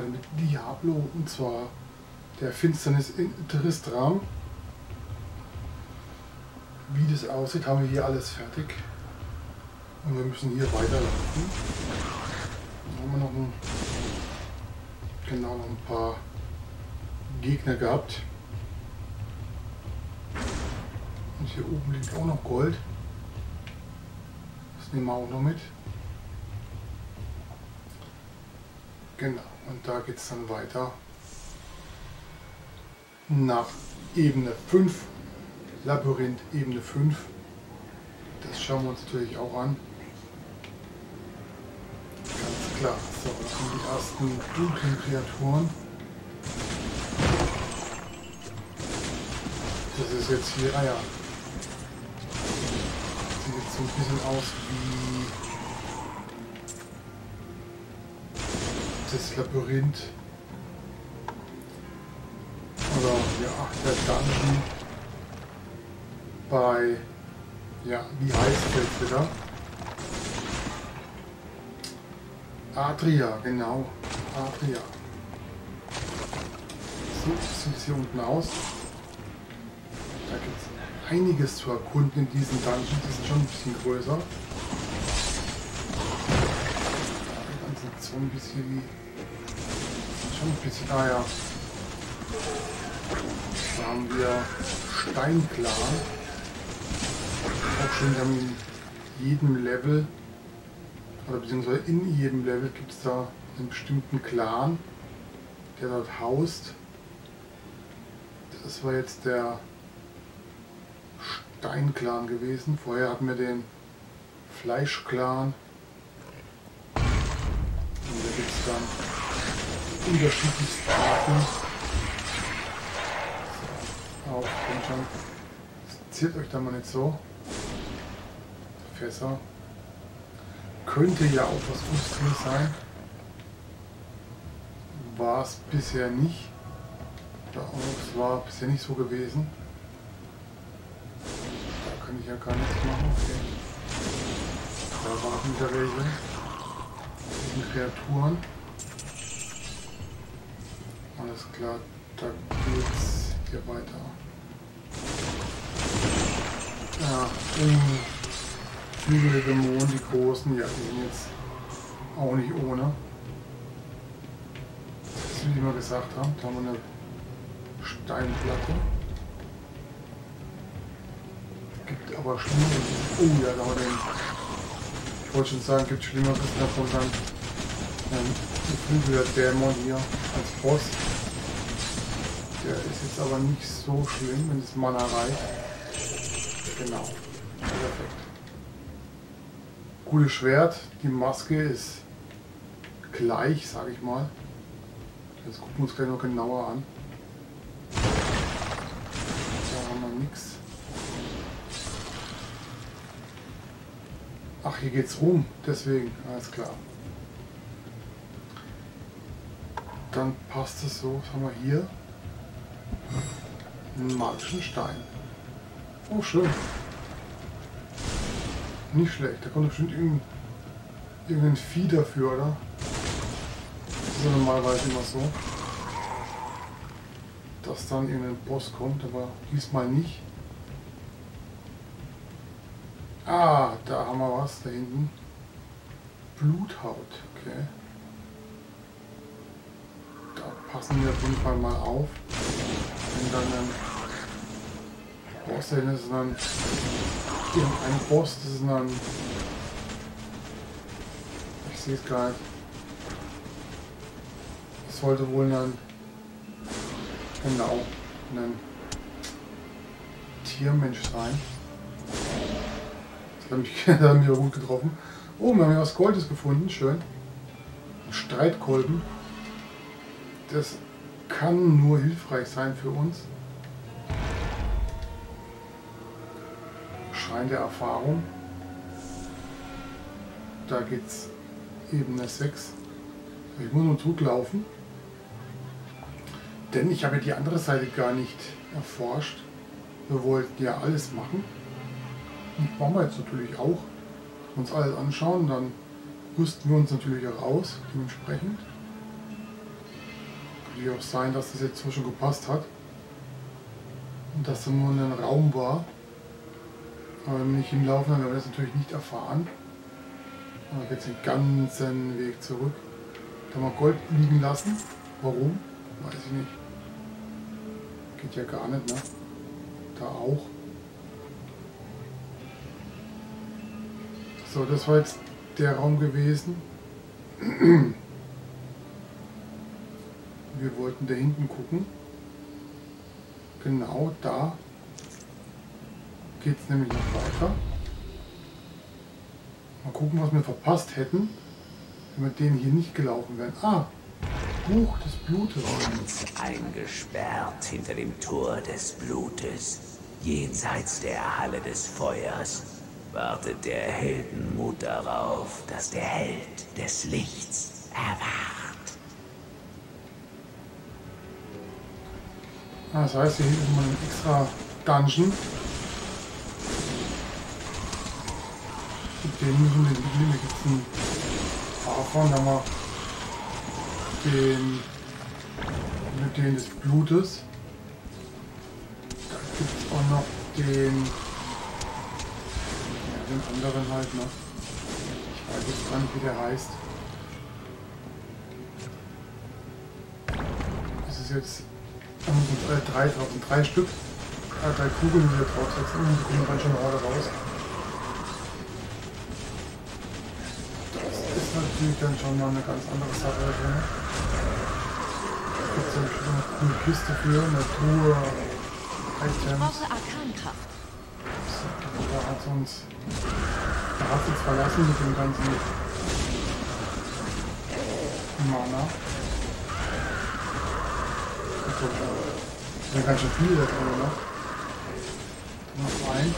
Weiter mit Diablo und zwar der Finsternis in Tristram. Wie das aussieht, haben wir hier alles fertig und wir müssen hier weiterlaufen. Dann haben wir noch ein, genau noch ein paar Gegner gehabt. Und hier oben liegt auch noch Gold. Das nehmen wir auch noch mit. Genau, und da geht es dann weiter nach Ebene 5, Labyrinth Ebene 5. Das schauen wir uns natürlich auch an. Ganz klar. So, das sind die ersten dunklen Kreaturen. Das ist jetzt hier, ah ja. Sieht jetzt so ein bisschen aus wie das Labyrinth. Oder ja, der Dungeon bei, ja, wie heißt jetzt wieder? Adria, genau. Adria. So sieht hier unten aus. Da gibt es einiges zu erkunden in diesen Dungeons. Die sind schon ein bisschen größer. Ganzen Zombies hier, die schon ein bisschen. Ah ja. Da haben wir Steinklan. Auch schon in jedem Level, oder beziehungsweise in jedem Level gibt es da einen bestimmten Clan, der dort haust. Das war jetzt der Steinclan gewesen. Vorher hatten wir den Fleischclan da gibt es dann unterschiedlichsten Arten. Auf, kommt schon. Ziert euch da mal nicht so. Fässer. Könnte ja auch was Lustiges sein. War es bisher nicht. Es war bisher nicht so gewesen. Da kann ich ja gar nichts machen. Okay. Da warten wieder welche. Kreaturen. Alles klar, da geht's hier weiter. Ja, Flügel Dämonen, die großen, ja, sind jetzt auch nicht ohne. Das wie wir gesagt haben, da haben wir eine Steinplatte. Gibt aber Schlimmeres. Oh ja, da haben wir den. Ich wollte schon sagen, gibt Schlimmeres davon dann. Ähm, Flügel Dämon hier als Boss. Der ist jetzt aber nicht so schlimm, wenn das Mana reicht. Genau. Perfekt. Gutes Schwert. Die Maske ist gleich, sage ich mal. Jetzt gucken wir uns gleich noch genauer an. Da haben wir nichts. Ach, hier geht's rum. Deswegen, alles klar. Dann passt es so. Was haben wir hier? Einen magischen Stein. Oh, schön. Nicht schlecht. Da kommt bestimmt irgendein, irgendein Vieh dafür, oder? Das ist ja normalerweise immer so. Dass dann irgendein Boss kommt, aber diesmal nicht. Ah, da haben wir was da hinten. Bluthaut, okay. Da passen wir auf jeden Fall mal auf. Dann ein Boss, das ist dann irgendein Boss, das ist dann. Ich sehe es gerade. Das sollte wohl dann genau ein Tiermensch sein. Das hat mich, das gut getroffen. Oh, wir haben ja was Goldes gefunden, schön. Ein Streitkolben. Das kann nur hilfreich sein für uns. Schrein der Erfahrung. Da geht es Ebene 6. Ich muss nur zurücklaufen. Denn ich habe die andere Seite gar nicht erforscht. Wir wollten ja alles machen. Und machen wir jetzt natürlich auch. Uns alles anschauen, dann rüsten wir uns natürlich auch aus, dementsprechend. Natürlich auch sein, dass das jetzt schon gepasst hat. Und dass da nur ein Raum war. Aber wenn wir nicht hinlaufen, dann werden wir das natürlich nicht erfahren. Aber jetzt den ganzen Weg zurück. Da wir Gold liegen lassen. Warum? Weiß ich nicht. Geht ja gar nicht, ne? Da auch. So, das war jetzt der Raum gewesen. Wir wollten da hinten gucken. Genau da geht es nämlich noch weiter. Mal gucken, was wir verpasst hätten, wenn wir den hier nicht gelaufen wären. Ah, Buch des Blutes. Uns eingesperrt hinter dem Tor des Blutes, jenseits der Halle des Feuers, wartet der Heldenmut darauf, dass der Held des Lichts erwacht. Das heißt, hier ist mal ein extra Dungeon. Mit dem müssen wir den gibt es einen Fahrfahren, da wir den mit den des Blutes. Da gibt es auch noch den, ja, den anderen halt noch. Ich weiß jetzt gar nicht, wie der heißt. Das ist jetzt da müssen äh, drei drauf, drei Stück, äh, drei Kugeln hier draufsetzen und die kommen dann schon gerade raus. Das ist natürlich dann schon mal eine ganz andere Sache da drin. Gibt es eine coole Kiste für, eine Truhe, Ich brauche Arkankraft. Da hat uns, da hat uns verlassen mit dem ganzen Mana. Das sind ganz schön da drin, ne? Noch ein.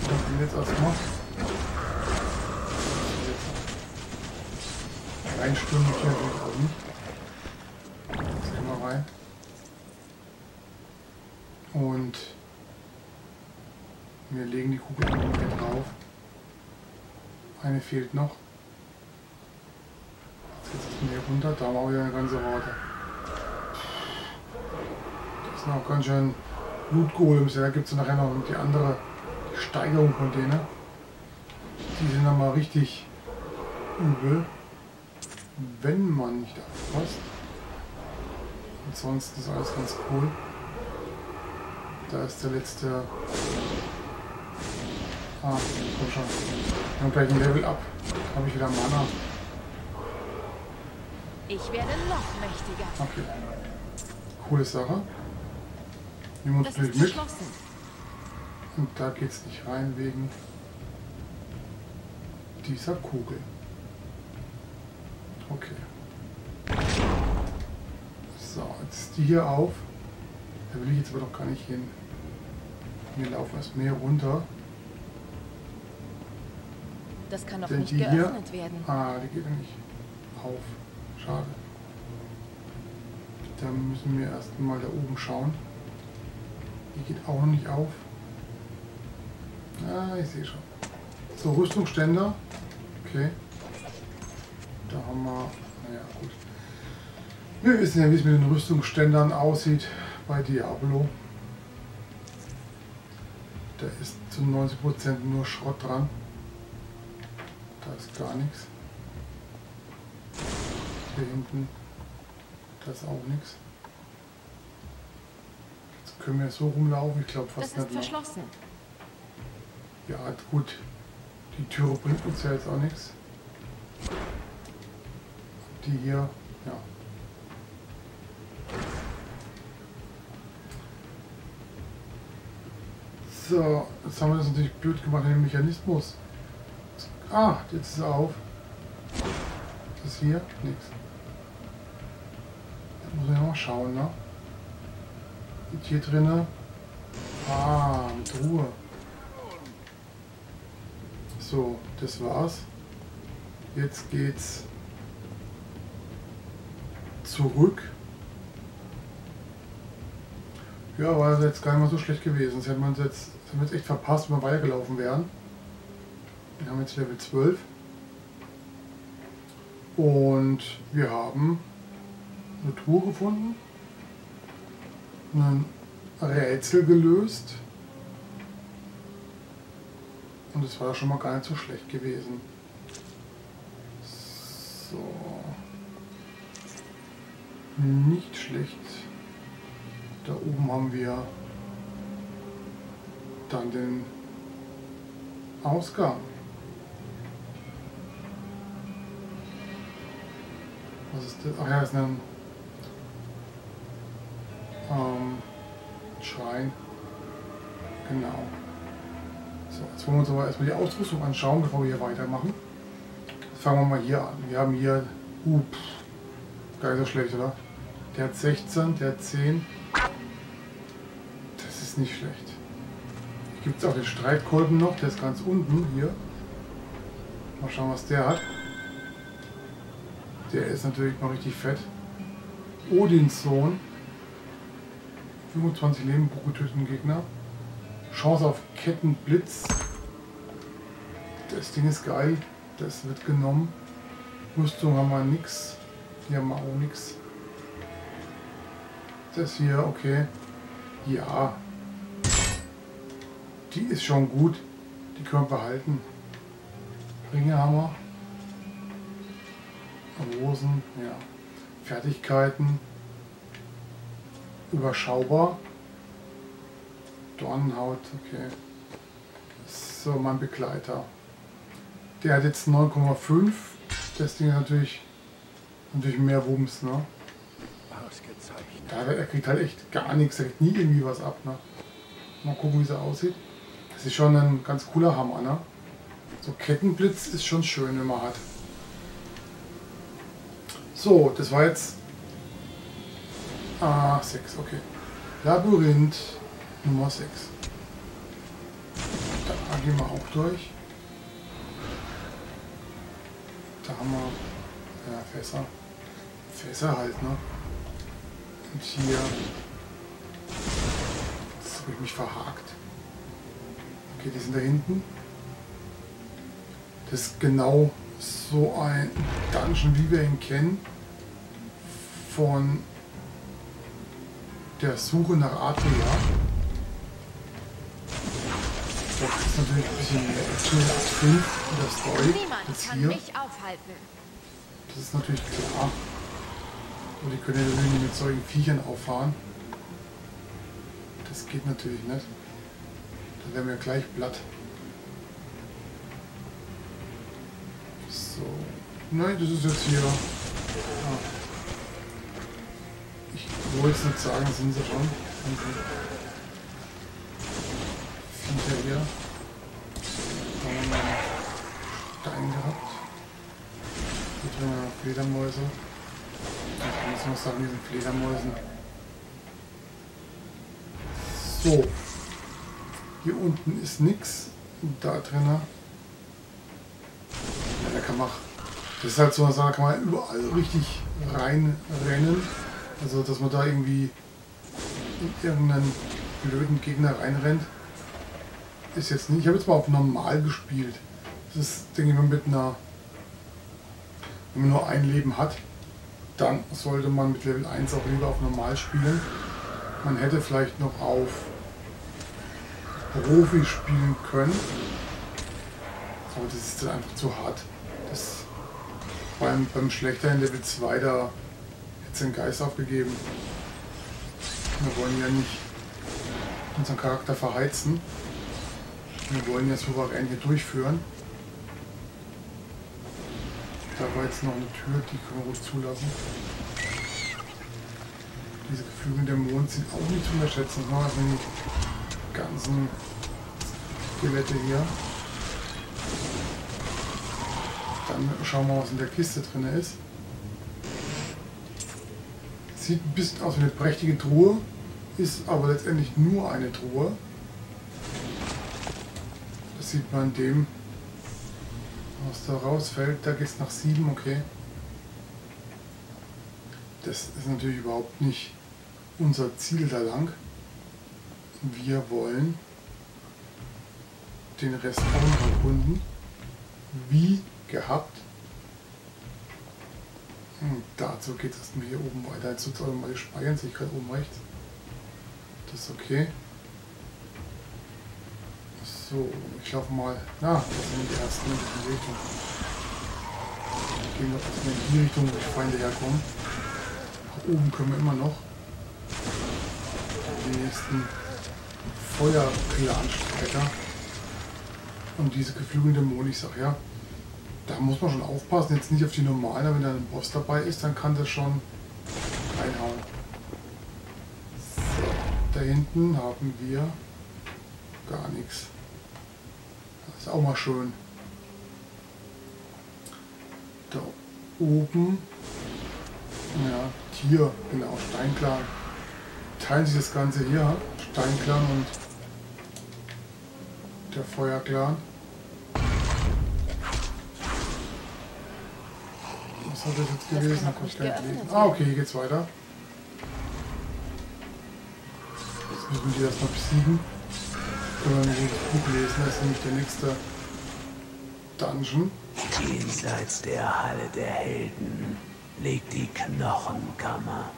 Ich glaube, den jetzt erstmal. Reinstürmen natürlich auch nicht. Jetzt gehen wir rein. Und wir legen die Kugel hier drauf. Eine fehlt noch. Jetzt geht es hier runter, da auch wieder eine ganze Horde. Das sind auch ganz schön Blutgolems. Da gibt es nachher noch die andere die Steigerung von denen. Die sind dann mal richtig übel, wenn man nicht aufpasst. Ansonsten ist alles ganz cool. Da ist der letzte. Ah, komm schon. Wir haben gleich ein Level ab. Habe ich wieder Mana. Ich werde noch mächtiger. Okay. Coole Sache. Nehmen wir uns Das Bild mit. Und da geht es nicht rein wegen dieser Kugel. Okay. So, jetzt ist die hier auf. Da will ich jetzt aber doch gar nicht hin. Wir laufen erst mehr runter. Das kann doch Denn nicht die hier. geöffnet werden. Ah, die geht nicht auf. Schade. Da müssen wir erst mal da oben schauen. Die geht auch noch nicht auf. Ah, ich sehe schon. So, Rüstungsständer. Okay. Da haben wir. Naja, gut. Wir wissen ja, wie es mit den Rüstungsständern aussieht bei Diablo. Da ist zu 90% nur Schrott dran. Da ist gar nichts. Hier hinten, da ist auch nichts. Können wir so rumlaufen, ich glaube Das fast ist nicht mehr. verschlossen. Ja, gut. Die Türe bringt uns ja jetzt auch nichts. Die hier, ja. So, jetzt haben wir das natürlich blöd gemacht, den Mechanismus. Ah, jetzt ist er auf. Das ist hier? Nix. Da muss ja mal schauen, ne? Und hier drinne. Ah, mit Ruhe. So, das war's. Jetzt geht's zurück. Ja, war jetzt gar nicht mal so schlecht gewesen. Das hätte jetzt, das haben wir jetzt echt verpasst, wenn wir weitergelaufen wären. Wir haben jetzt Level 12. Und wir haben eine Truhe gefunden, ein Rätsel gelöst und es war schon mal gar nicht so schlecht gewesen. So. Nicht schlecht. Da oben haben wir dann den Ausgang. Was ist das? Ach ja, ist ein Schrein. Genau. So, jetzt wollen wir uns aber erstmal die Ausrüstung anschauen, bevor wir hier weitermachen. Fangen wir mal hier an. Wir haben hier, uh, pff, gar nicht so schlecht, oder? Der hat 16, der hat 10. Das ist nicht schlecht. Hier gibt es auch den Streitkolben noch, der ist ganz unten hier. Mal schauen, was der hat. Der ist natürlich noch richtig fett. Odins Sohn. 25 Leben pro getöteten Gegner. Chance auf Kettenblitz. Das Ding ist geil. Das wird genommen. Rüstung haben wir nix. Hier haben wir auch nix. Das hier, okay. Ja. Die ist schon gut. Die können wir behalten. Ringe haben wir. Rosen, ja. Fertigkeiten. Überschaubar. Dornenhaut, okay. So, mein Begleiter. Der hat jetzt 9,5. Das Ding ist natürlich, natürlich mehr Wumms, ne? Ja, er kriegt halt echt gar nichts, er kriegt nie irgendwie was ab, ne? Mal gucken, wie es aussieht. Das ist schon ein ganz cooler Hammer, ne? So Kettenblitz ist schon schön, wenn man hat. So, das war jetzt... Ah, 6, okay. Labyrinth Nummer 6. Da gehen wir auch durch. Da haben wir ja, Fässer. Fässer halt, ne? Und hier... Jetzt habe ich mich verhakt. Okay, die sind da hinten. Das ist genau so ein Dungeon, wie wir ihn kennen, von der Suche nach Adria. Das ist natürlich ein bisschen mehr Action als 5 in der Story als hier. Das ist natürlich klar. Und die können ja natürlich mit solchen Viechern auffahren. Das geht natürlich nicht. Dann wären wir gleich platt. So. Nein, das ist jetzt hier. Ah. Ich wollte es nicht sagen, sind sie schon. Viecher hier. Da haben wir einen Stein gehabt. Hier drin haben wir Fledermäuse. Ich muss noch sagen, diesen Fledermäusen. So. Hier unten ist nichts. Da drinnen da kann man, das ist halt so eine Sache, kann man überall richtig reinrennen. Also, dass man da irgendwie in irgendeinen blöden Gegner reinrennt. Ist jetzt nicht. Ich habe jetzt mal auf normal gespielt. Das ist, denke ich mal, mit einer. Wenn man nur ein Leben hat, dann sollte man mit Level 1 auch lieber auf normal spielen. Man hätte vielleicht noch auf Profi spielen können. Aber das ist dann einfach zu hart. Das beim, beim Schlechter in Level 2, da hätte den Geist aufgegeben. Wir wollen ja nicht unseren Charakter verheizen. Wir wollen ja souverän hier durchführen. Da war jetzt noch eine Tür, die können wir ruhig zulassen. Diese Gefühle der Mond sind auch nicht zu unterschätzen. Das sind die ganzen Skelette hier. Dann schauen wir mal, was in der Kiste drin ist. Sieht ein bisschen aus wie eine prächtige Truhe, ist aber letztendlich nur eine Truhe. Das sieht man dem, was da rausfällt. Da geht es nach 7, okay. Das ist natürlich überhaupt nicht unser Ziel da lang. Wir wollen den Rest auch noch erkunden. Wie gehabt. Dazu geht es erstmal hier oben weiter. Jetzt soll mal speichern, sehe ich gerade oben rechts. Das ist okay. So, ich laufe mal. Na, das sind die ersten in die Richtung. Gehen wir erstmal in die Richtung, wo die Feinde herkommen. Nach oben können wir immer noch die nächsten Feuerkiller-Anstreiter. Und diese geflügelten Dämonen, ich sag ja, da muss man schon aufpassen, jetzt nicht auf die normalen, aber wenn da ein Boss dabei ist, dann kann das schon reinhauen. So, da hinten haben wir gar nichts. Das ist auch mal schön. Da oben, ja, Tier, genau, Steinklan. Teilen sich das Ganze hier, Steinklan und der Feuerclan. Was hat das jetzt gewesen? Das ah, okay, hier geht's weiter. Jetzt müssen wir die erstmal besiegen. Können wir das Buch lesen, das ist nämlich der nächste Dungeon. Jenseits der Halle der Helden liegt die Knochenkammer.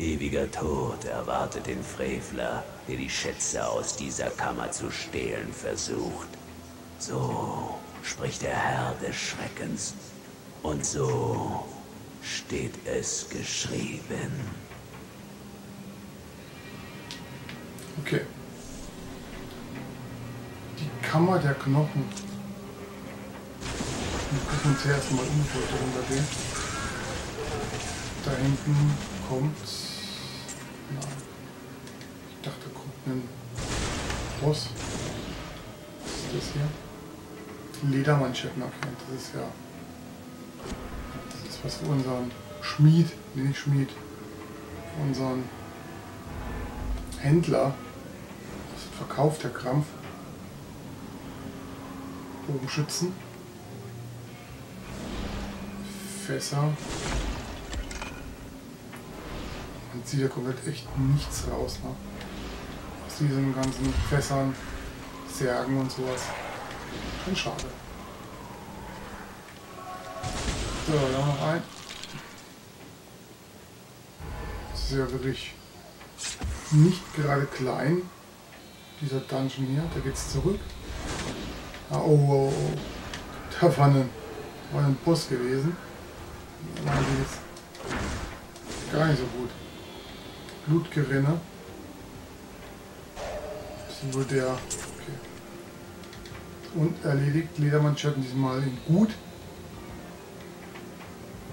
Ewiger Tod erwartet den Frevler, der die Schätze aus dieser Kammer zu stehlen versucht. So spricht der Herr des Schreckens. Und so steht es geschrieben. Okay. Die Kammer der Knochen. Wir gucken uns erst mal um, bevor wir runtergehen. Da hinten kommt. Nein. Ich dachte, da kommt ein Boss. Was ist das hier? Ledermanschetten, okay. Das ist ja. Das ist was für unseren Schmied, nee, nicht Schmied, unseren Händler. Das verkauft der Krampf. Bogenschützen. Fässer. Man zieht ja komplett echt nichts raus. Ne? Aus diesen ganzen Fässern, Särgen und sowas. Schon schade. So, da noch ein. Das ist ja wirklich nicht gerade klein, dieser Dungeon hier. Da geht's zurück. Ah, oh, oh, oh. Da war ein, war ein Boss gewesen. Da geht's gar nicht so gut. Blutgerinne. Das ist wohl der. Okay. Und erledigt Ledermanschetten diesmal in gut.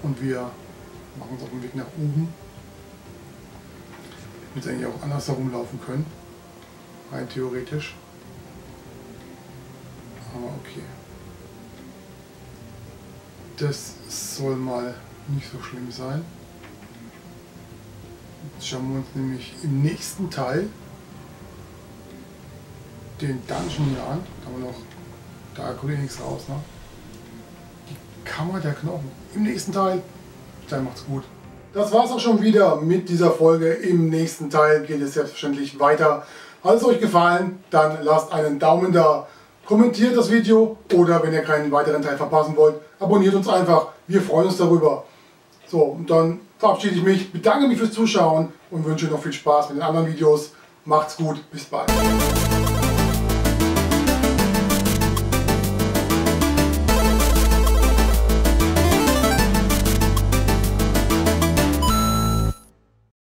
Und wir machen uns auf den Weg nach oben. Damit eigentlich auch anders herumlaufen können. Rein theoretisch. Aber okay. Das soll mal nicht so schlimm sein. Jetzt schauen wir uns nämlich im nächsten Teil den Dungeon hier an. Da haben wir noch, da kommt nichts raus, ne? Kammer der Knochen. Im nächsten Teil. Dann macht's gut. Das war's auch schon wieder mit dieser Folge. Im nächsten Teil geht es selbstverständlich weiter. Hat es euch gefallen, dann lasst einen Daumen da. Kommentiert das Video oder wenn ihr keinen weiteren Teil verpassen wollt, abonniert uns einfach. Wir freuen uns darüber. So, und dann verabschiede ich mich, bedanke mich fürs Zuschauen und wünsche noch viel Spaß mit den anderen Videos. Macht's gut, bis bald.